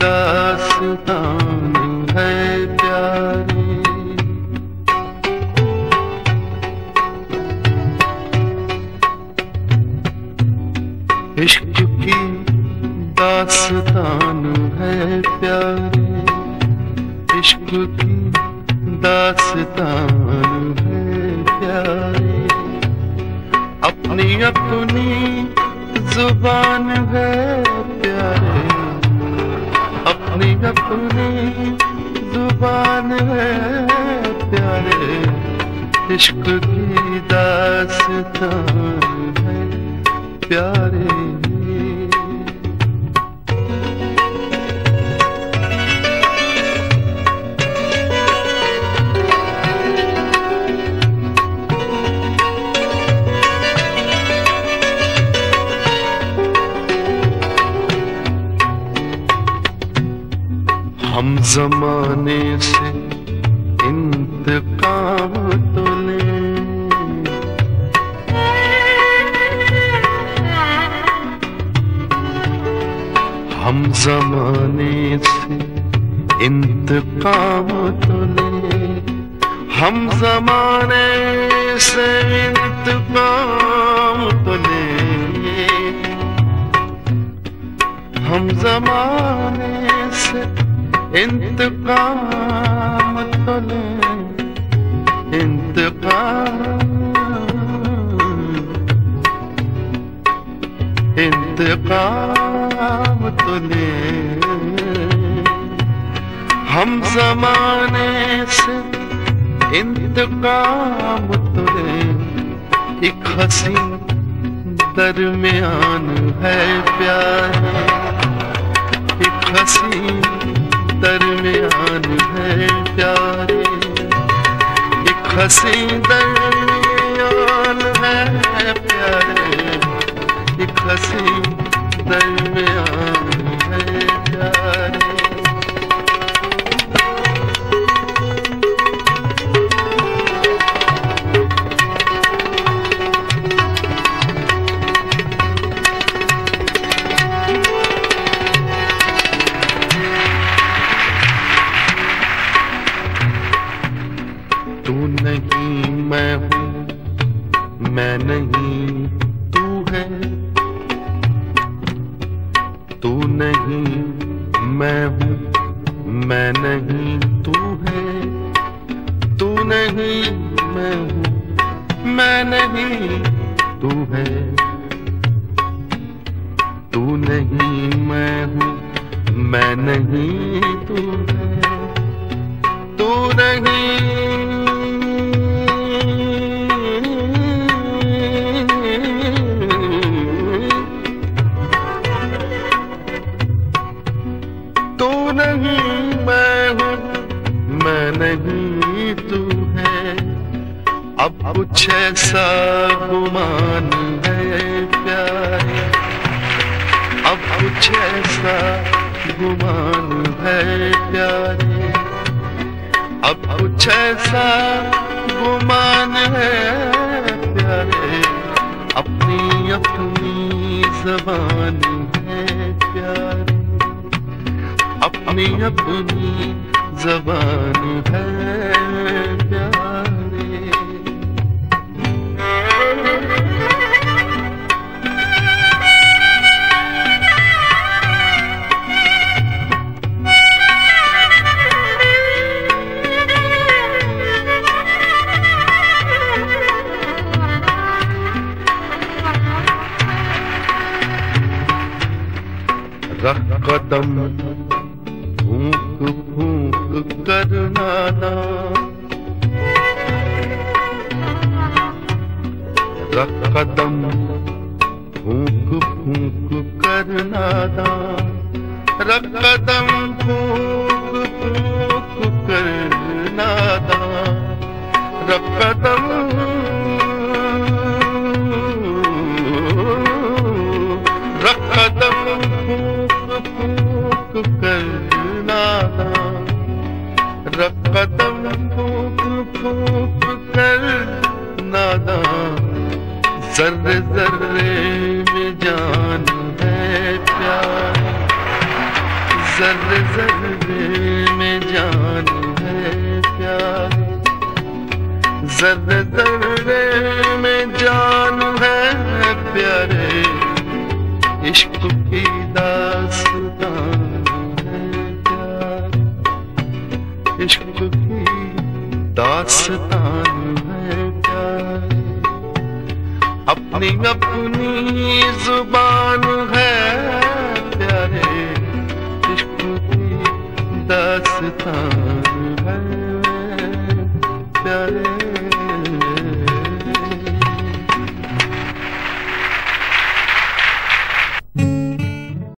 داستان ہے پیاری۔ عشق کی داستان ہے پیاری۔ عشق کی داستان ہے پیاری۔ اپنی اپنی زبان ہے پیارے اپنی اپنی زبان ہے پیارے عشق کی داستان ہے پیارے۔ ہم زمانے سے انتقام تو لیں۔ ہم زمانے سے انتقام تو لیں۔ ہم زمانے سے انتقام تو لیں۔ ہم زمانے سے انتقام تو لیں انتقام انتقام تو لیں ہم زمانے سے انتقام تو لیں ایک حسین درمیان ہے پیار۔ ایک حسین درمیان ہے پیارے ایک حسین درمیان ہے پیارے ایک حسین درمیان ہے پیارے نہیں تو ہے تو نہیں میں ہوں میں نہیں تو ہے تو نہیں میں ہوں میں نہیں تو ہے تو نہیں میں ہوں میں نہیں تو ہے تو نہیں نہیں میں ہوں، میں نہیں تو ہے۔ اب کچھ ایسا گمان ہے پیارے اب کچھ ایسا گمان ہے پیارے اب کچھ ایسا گمان ہے پیارے اپنی اپنی زبان اپنی اپنی زبان ہے قدم پھونک پھونک کر نادا رہ قدم، پھونک پھونک کر نادا رہ قدم، پھونک پھونک کر نادا رہ قدم۔ رقدم پھونک پھونک کر نادا رقدم پھونک پھونک کر نادا، ذرے ذرے میں جان ہے پیار۔ ذرے ذرے میں جان ہے پیار۔ ذرے ذرے میں جان داستان ہے کیا اپنی اپنی زبان ہے پیارے عشق کی داستان ہے۔